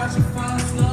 watching fun